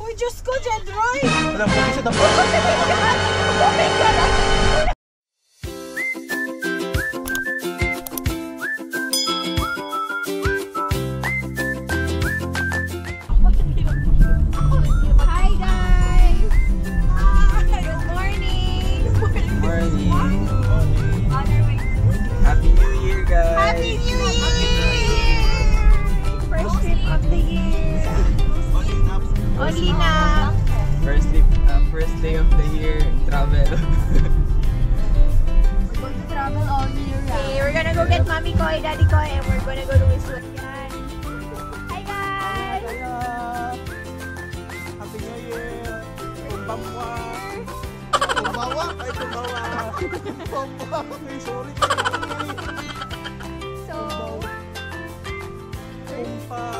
Uy, Diyos ko, Jedroy! Alam mo, isa na po. Oh my God! Oh my God! Koy, Daddy Koy, and we're gonna go to his Hi guys! Happy New Year! Sorry! So... Tumpa!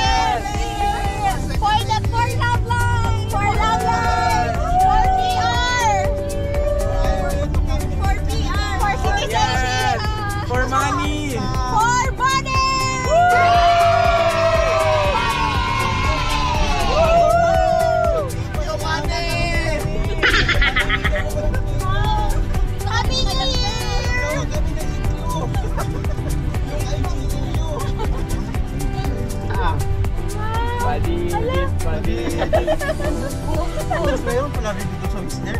Ano ko. Tapos mayroon pala rin dito sa Whistler.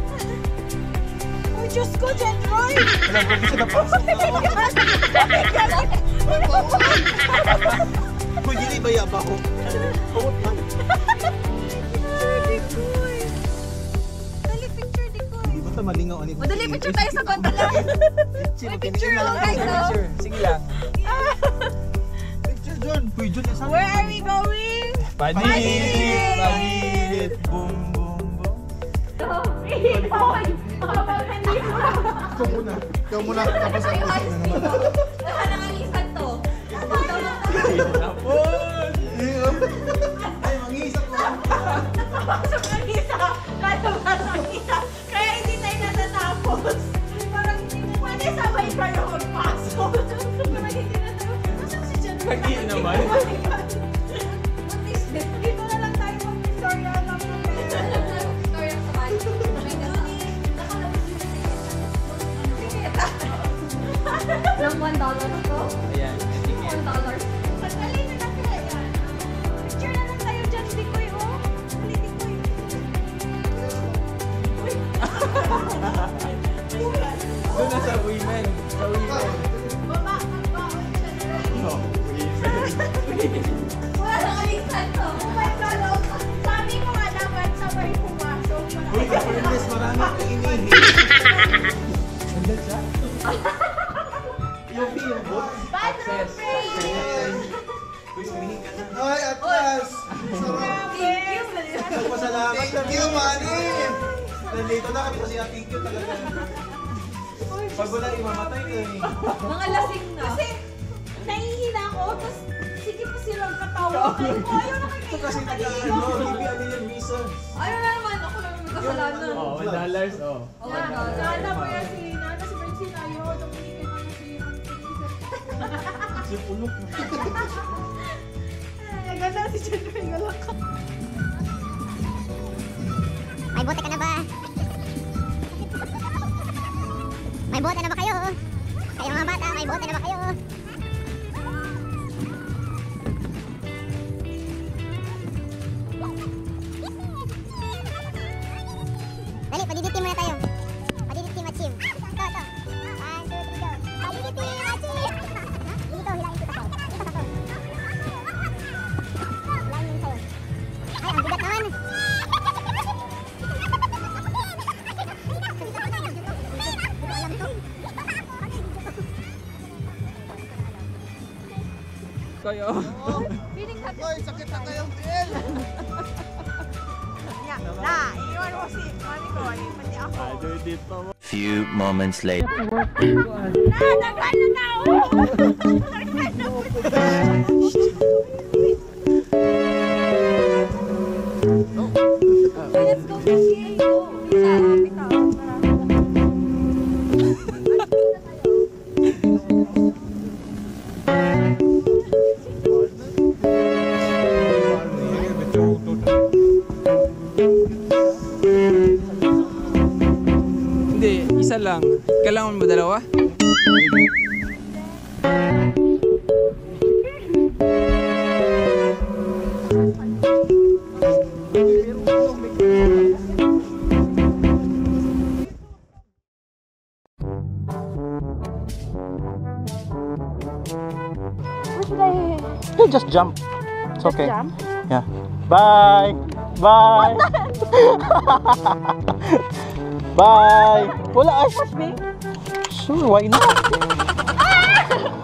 Oh, Diyos ko, Jet Roy! Wala ko dito na pasok. Kung hindi ba yaba ko? Pawot man. Basta malingaw ulit. Madali picture tayo sa konta lang. May picture lang guys. Oh. Sige lang. Picture John. Picture John. Where are we going? Paddy! Paddy! 我来我来 Goodness, marami kang inihingi. Nandiyan siya? Yung feel mo? Bathroom free! Uy, sumihin ka na. Ay, Atlas! Sarap! Thank you! Nagpasalamat kami. Thank you, Manny! Nandito na kami kasi thank you talaga. Pag wala imamatay ka eh. Mga lasing na. Kasi nahihina sige pa sila ang katawa. Ayaw na kayo. Kasi nagkakaroon, hindi ano yung reason. Ayaw na naman, ako lang kasalanan. Oh, one dollars, oh. Oh, Sana po yan si Nana, si Francine, ayaw. Tumingin ka na si Si Punok. Ay, ganda si Jennifer Galak. May bote ka na ba? May bote na ba kayo? Kayo mga bata, may bote na ba kayo? Kayo. Hoy, sakit na kayong tiil! Na, iwan mo si mami ko, pati ako. do it dito mo. Few moments later. Na, naghan na tao! Naghan na Kailangan mo dalawa? You just jump. It's okay. Yeah. Bye. Bye. Bye. Wala ay. Sure, why not? Ah!